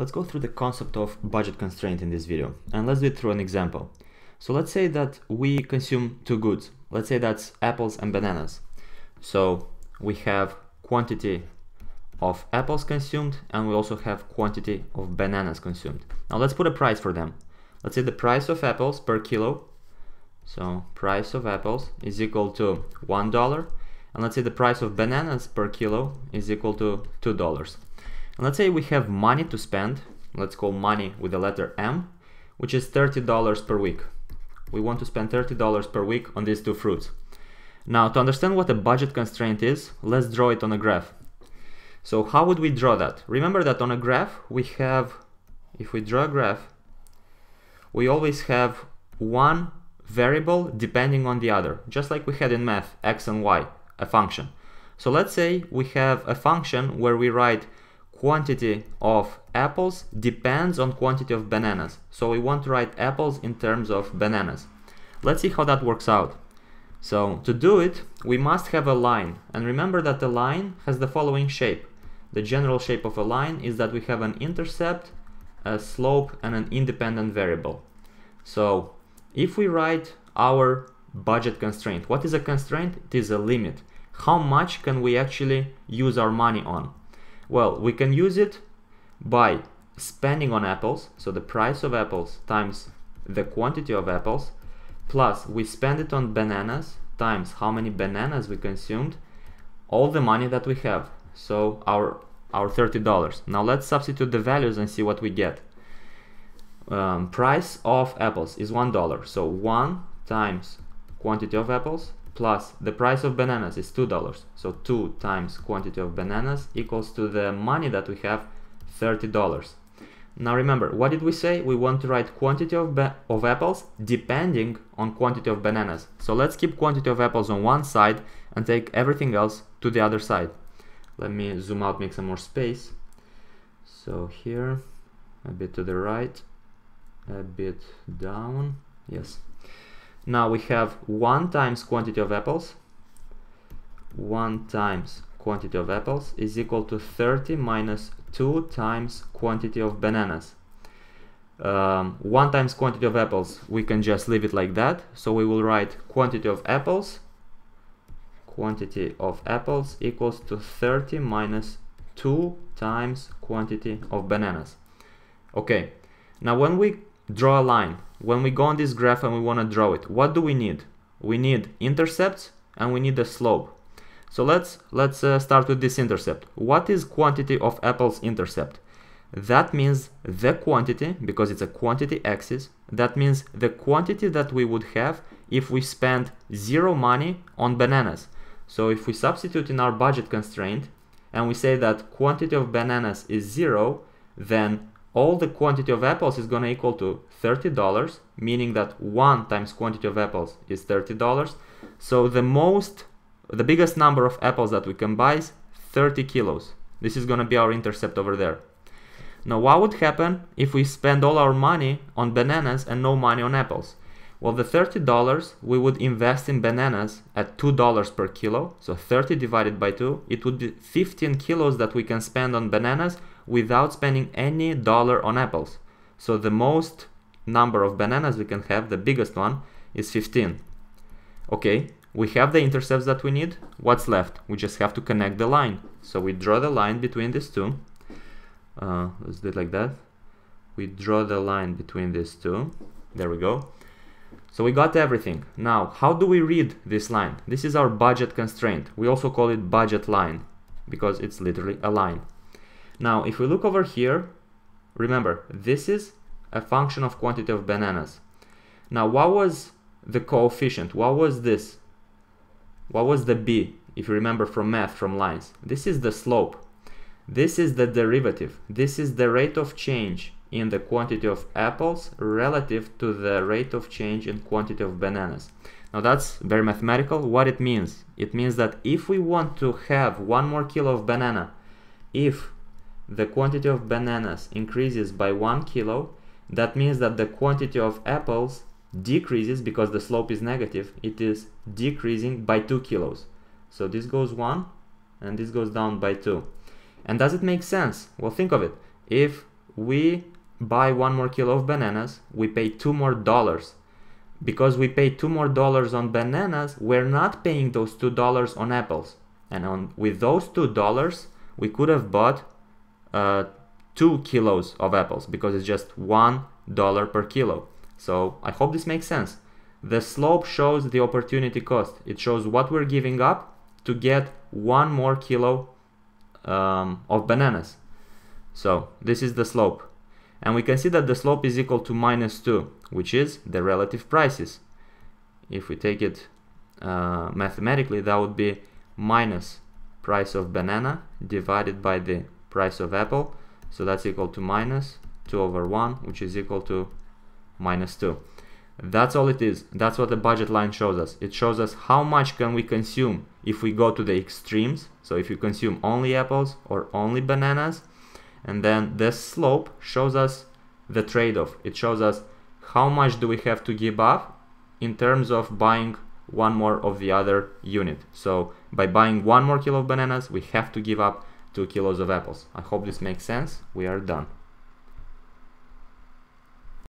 Let's go through the concept of budget constraint in this video and let's do it through an example. So let's say that we consume two goods. Let's say that's apples and bananas. So we have quantity of apples consumed and we also have quantity of bananas consumed. Now let's put a price for them. Let's say the price of apples per kilo. So price of apples is equal to $1 and let's say the price of bananas per kilo is equal to $2. And let's say we have money to spend, let's call money with the letter M, which is $30 per week. We want to spend $30 per week on these two fruits. Now, to understand what a budget constraint is, let's draw it on a graph. So how would we draw that? Remember that on a graph, we have, if we draw a graph, we always have one variable depending on the other, just like we had in math, x and y, a function. So let's say we have a function where we write quantity of apples depends on quantity of bananas. So we want to write apples in terms of bananas. Let's see how that works out. So to do it, we must have a line. And remember that the line has the following shape. The general shape of a line is that we have an intercept, a slope, and an independent variable. So if we write our budget constraint, what is a constraint? It is a limit. How much can we actually use our money on? Well, we can use it by spending on apples, so the price of apples times the quantity of apples, plus we spend it on bananas times how many bananas we consumed, all the money that we have, so our our $30. Now let's substitute the values and see what we get. Um, price of apples is $1, so 1 times quantity of apples plus the price of bananas is $2. So 2 times quantity of bananas equals to the money that we have, $30. Now remember, what did we say? We want to write quantity of, of apples depending on quantity of bananas. So let's keep quantity of apples on one side and take everything else to the other side. Let me zoom out, make some more space. So here, a bit to the right, a bit down, yes. Now we have 1 times quantity of apples, 1 times quantity of apples is equal to 30 minus 2 times quantity of bananas. Um, 1 times quantity of apples, we can just leave it like that. So we will write quantity of apples, quantity of apples equals to 30 minus 2 times quantity of bananas. Okay, now when we draw a line, when we go on this graph and we want to draw it, what do we need? We need intercepts and we need a slope. So let's let's uh, start with this intercept. What is quantity of apples intercept? That means the quantity, because it's a quantity axis, that means the quantity that we would have if we spend zero money on bananas. So if we substitute in our budget constraint and we say that quantity of bananas is zero, then all the quantity of apples is going to equal to $30, meaning that 1 times quantity of apples is $30. So the most, the biggest number of apples that we can buy is 30 kilos. This is going to be our intercept over there. Now what would happen if we spend all our money on bananas and no money on apples? Well, the $30 we would invest in bananas at $2 per kilo. So 30 divided by 2, it would be 15 kilos that we can spend on bananas without spending any dollar on apples. So the most number of bananas we can have, the biggest one, is 15. Okay, we have the intercepts that we need. What's left? We just have to connect the line. So we draw the line between these two. Uh, let's do it like that. We draw the line between these two. There we go. So we got everything. Now, how do we read this line? This is our budget constraint. We also call it budget line because it's literally a line. Now, if we look over here, remember, this is a function of quantity of bananas. Now, what was the coefficient? What was this? What was the b, if you remember from math, from lines? This is the slope. This is the derivative. This is the rate of change in the quantity of apples relative to the rate of change in quantity of bananas. Now that's very mathematical. What it means? It means that if we want to have one more kilo of banana, if the quantity of bananas increases by one kilo, that means that the quantity of apples decreases because the slope is negative. It is decreasing by two kilos. So this goes one and this goes down by two. And does it make sense? Well, think of it. If we buy one more kilo of bananas, we pay two more dollars. Because we pay two more dollars on bananas, we're not paying those two dollars on apples. And on with those two dollars, we could have bought uh, two kilos of apples because it's just one dollar per kilo. So I hope this makes sense. The slope shows the opportunity cost. It shows what we're giving up to get one more kilo um, of bananas. So this is the slope. And we can see that the slope is equal to minus 2, which is the relative prices. If we take it uh, mathematically, that would be minus price of banana divided by the price of apple. So that's equal to minus 2 over 1, which is equal to minus 2. That's all it is. That's what the budget line shows us. It shows us how much can we consume if we go to the extremes. So if you consume only apples or only bananas. And then the slope shows us the trade-off. It shows us how much do we have to give up in terms of buying one more of the other unit. So by buying one more kilo of bananas, we have to give up two kilos of apples. I hope this makes sense. We are done.